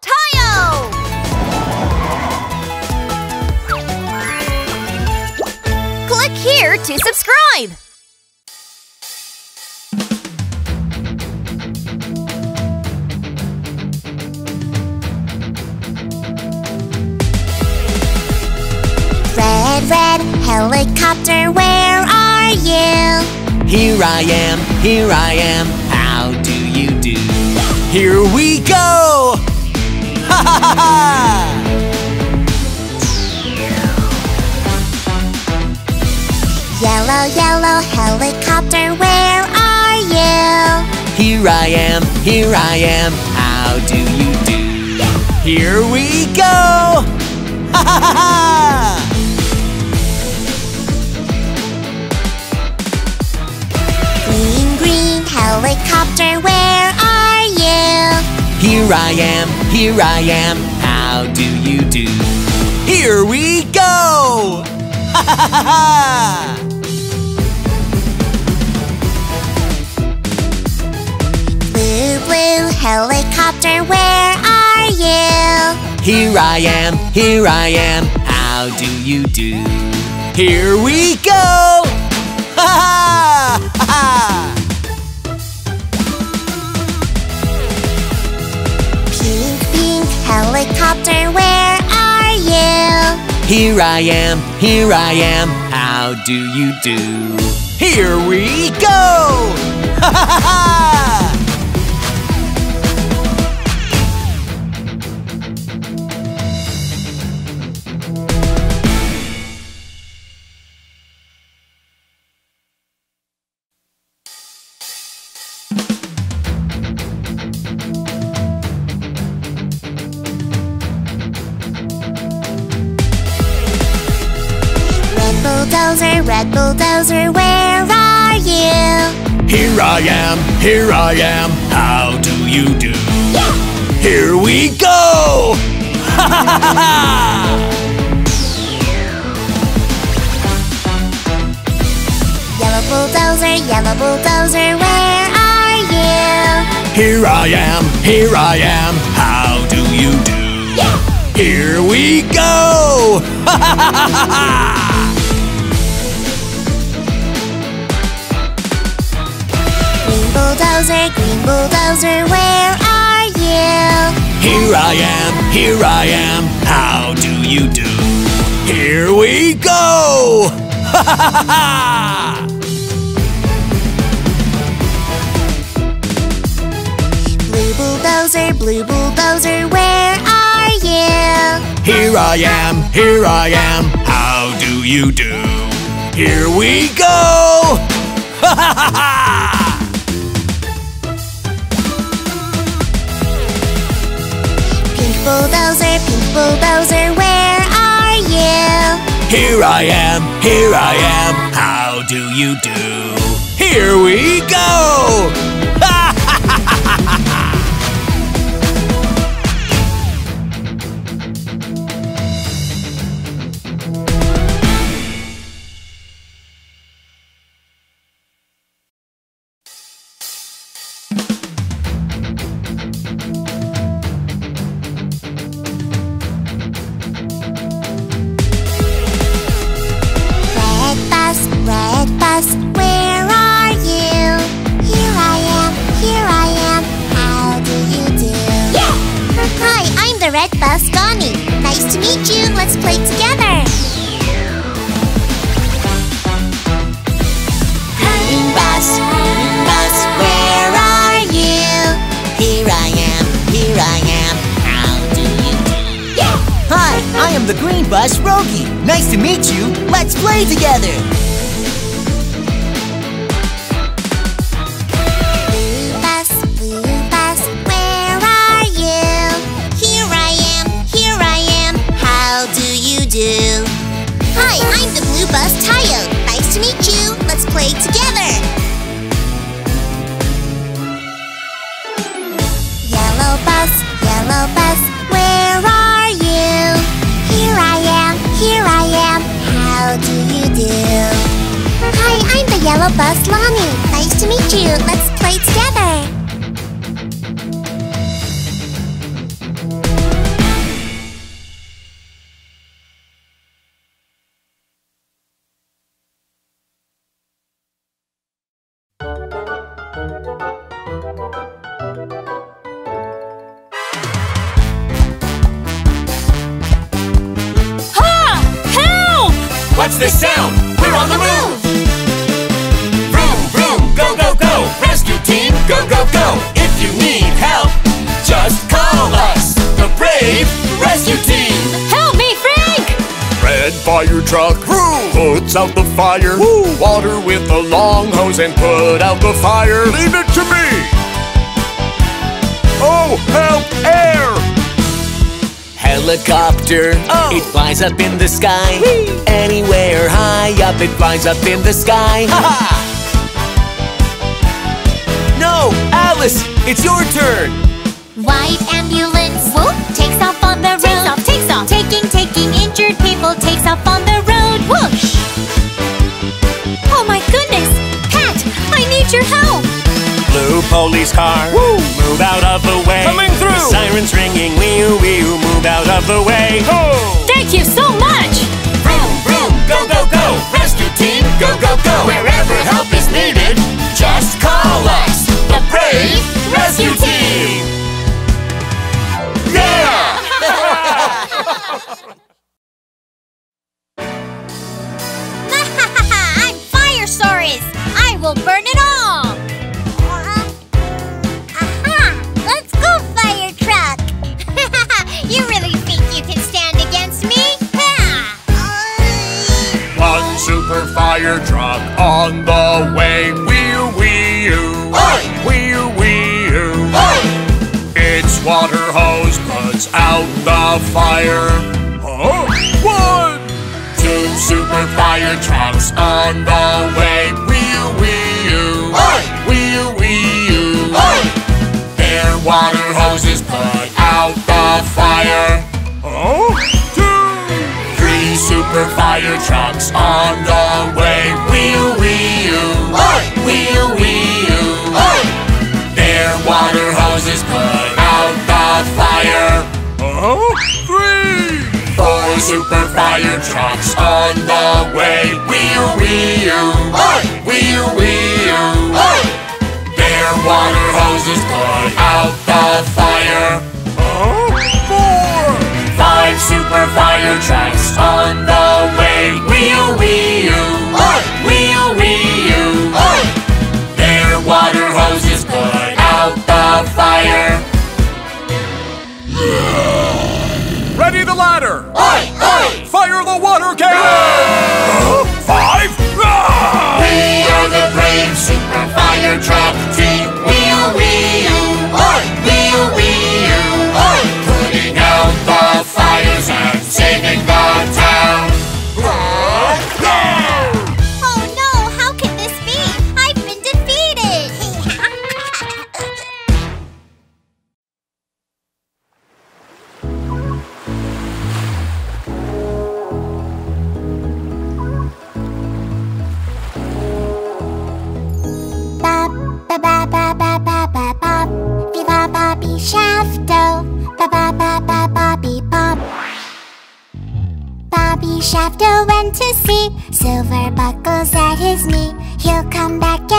Tayo! Click here to subscribe! Red, red helicopter, where are you? Here I am, here I am, how do you do? Here we go! Yellow, yellow helicopter, where are you? Here I am, here I am, how do you do? Here we go! Ha ha ha ha! Green, green helicopter, where are you? Here I am, here I am, how do you do? Here we go! Ha ha ha ha! Blue, blue helicopter, where are you? Here I am, here I am, how do you do? Here we go! Ha ha helicopter, where are you? Here I am, here I am, how do you do? Here we go! Ha ha ha ha! Red bulldozer, where are you? Here I am, here I am, how do you do? Here we go! Ha ha ha ha ha! Yellow bulldozer, yellow bulldozer, where are you? Here I am, here I am, how do you do? Here we go! Ha ha ha ha ha! Bulldozer, green bulldozer, where are you? Here I am, here I am, how do you do? Here we go! Ha ha ha ha! Blue bulldozer, blue bulldozer, where are you? Here I am, here I am, how do you do? Here we go! Ha ha ha ha! Pink bulldozer, pink bulldozer, where are you? Here I am, here I am, how do you do? Here we go! Red bus, Gani. Nice to meet you, let's play together. Green bus, green bus, where are you? Here I am, here I am, how do you do? Hi, I am the green bus, Rogi. Nice to meet you. Let's play together. Buzz Lani. Nice to meet you. Let's play together. Help! What's this sound? We're on the moon. Go, go, go! If you need help, just call us! The Brave Rescue Team! Help me, Frank! Red fire truck crew, puts out the fire. Water with a long hose and put out the fire. Leave it to me. Oh, help! Air! Helicopter, Oh. it flies up in the sky. Anywhere high up, it flies up in the sky. no, it's your turn. White ambulance whoop takes off on the road. Takes off, takes off. Taking, taking injured people takes off on the road. Whoosh! Oh my goodness! Pat, I need your help! Blue police car, move out of the way. Coming through. Sirens ringing, wee wee move out of the way. Thank you so much! Vroom, vroom, go, go, go! Rescue team, go, go, go! Wherever help is I will burn it all! Aha! Uh-huh. Uh-huh. Let's go, fire truck! you really think you can stand against me? Ha! One super fire truck on the way. Wheel, wheel. Wheel, wheel. Its water hose puts out the fire. Oh, one. Two super fire trucks on the way. Water hoses put out the fire. Oh, two. Three super fire trucks on the way. Wheel, wheel. Wheel, wheel. Their water hoses put out the fire. Oh, three. Four super fire trucks on the way. Wheel, wheel. Wheel, wheel. Their water hoses put out the fire. Oh, four. Five super fire trucks on the way. Wheel, wheel. Wheel, wheel. Their water hoses put out the fire. Ready the ladder! Aye, aye! Fire the water cannon! Five! Ah! We are the brave super fire truck team.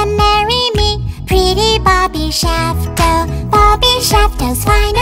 Marry me. Pretty Bobby Shafto. Bobby Shafto's fine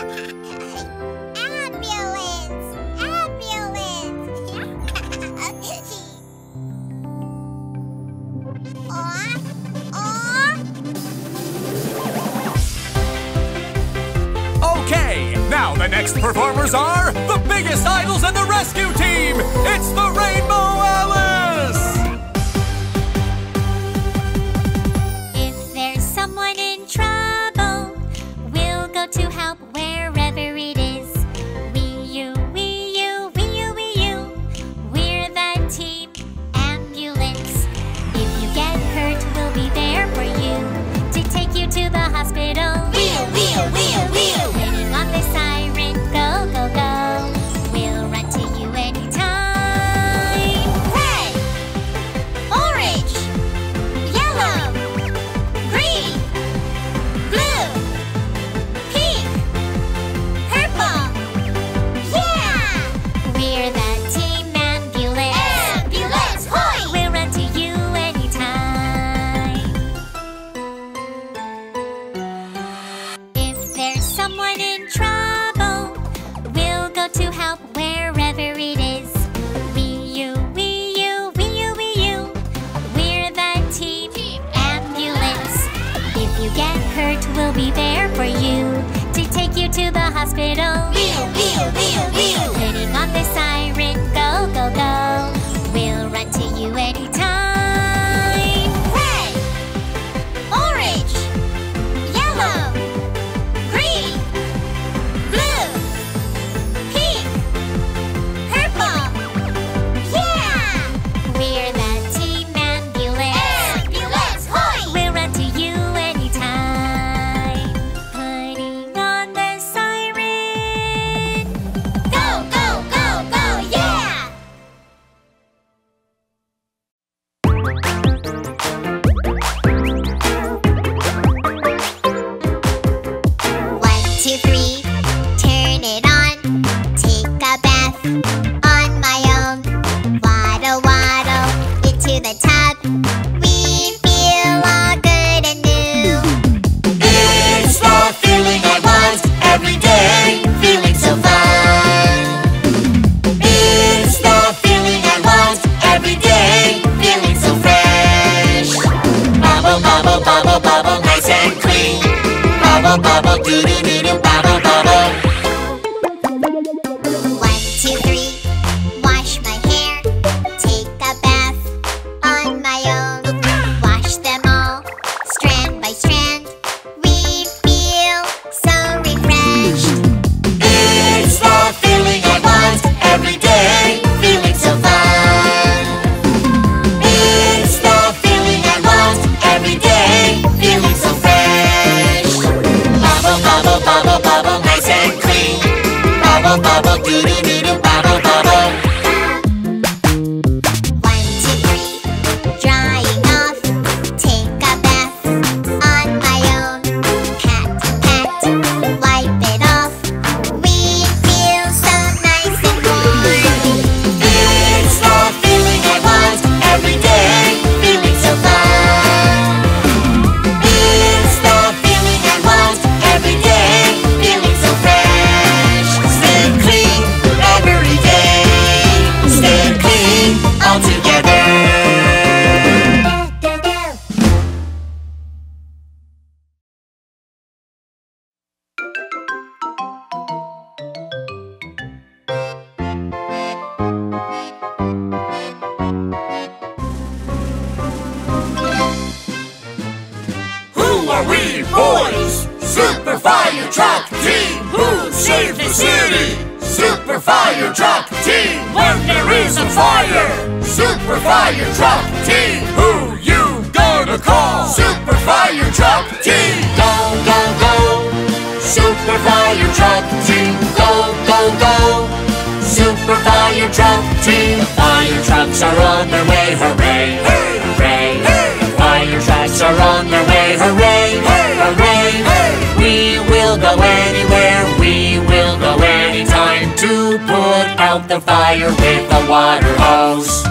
Now the next performers are the biggest idols in the rescue team. It's the for you to take you to the hospital. Wheel, wheel, wheel, wheel. Putting on the siren, go, go, go. We'll run to you anytime. bop bop bop doo doo doo doo fire truck team. Fire trucks are on their way, hooray, hooray. Fire trucks are on their way, hooray, hey! hooray. We will go anywhere, we will go anytime to put out the fire with the water hose.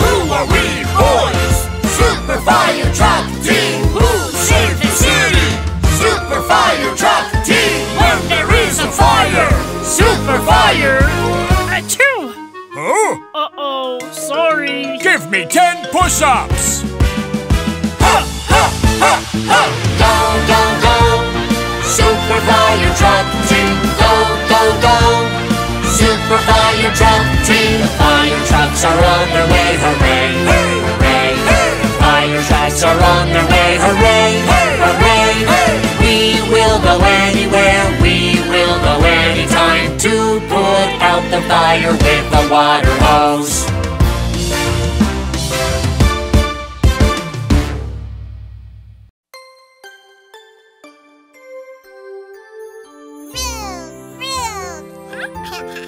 Who are we boys? Super Fire Truck Team! Blue the City! Super Fire Truck Team! When there is a fire! Super Fire! Achoo! Oh? Uh-oh, sorry. Give me ten push-ups! Ha, ha, ha, ha! Go, go, go! Super Fire Truck Team! Go, go, go! Super Fire Truck Team! The fire trucks are on their way, hooray! Hey! Hooray! Hey! Fire trucks are on their way, hooray! Hey! Hooray! Hey! We will go anywhere go anytime to put out the fire with the water hose. Vroom,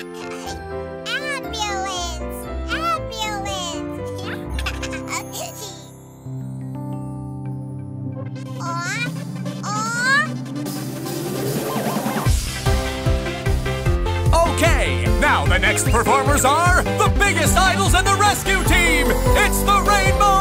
vroom. next performers are the biggest idols in the rescue team. It's the Rainbow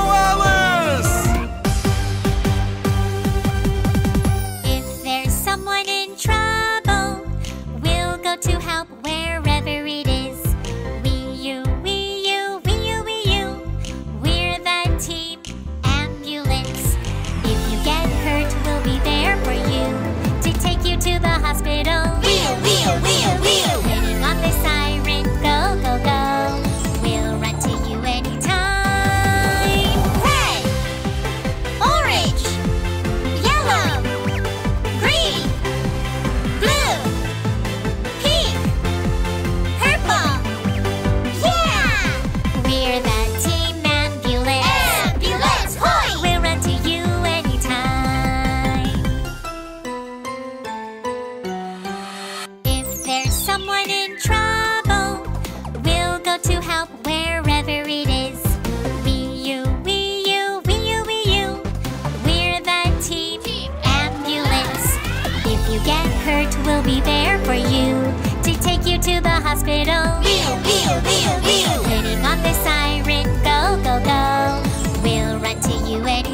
to take you to the hospital. Wheel, wheel, wheel, wheel. Hitting on the siren, go, go, go. We'll run to you anytime.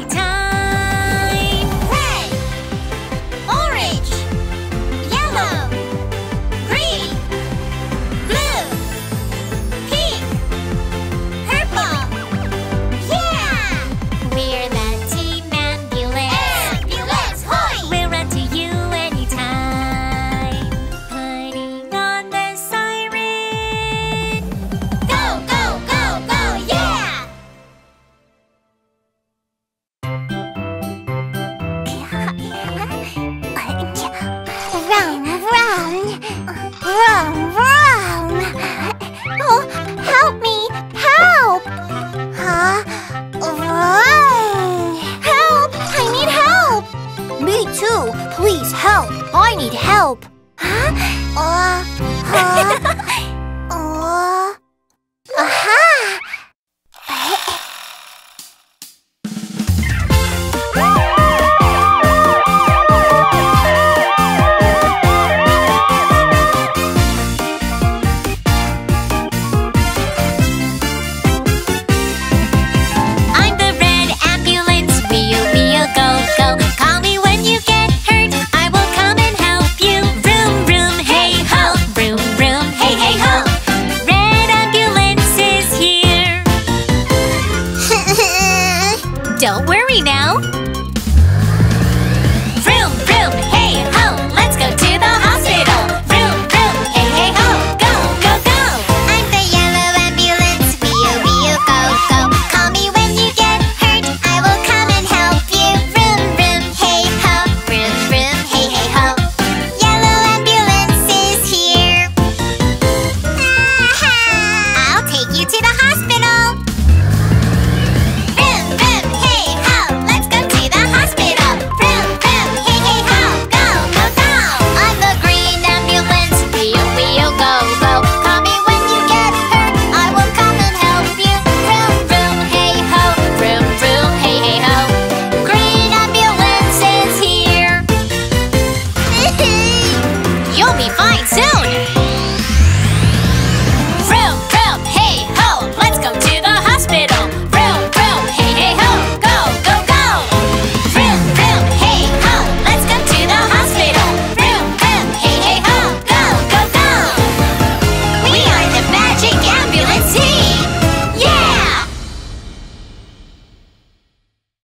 Need help. Huh? Uh, huh? uh, Don't worry now!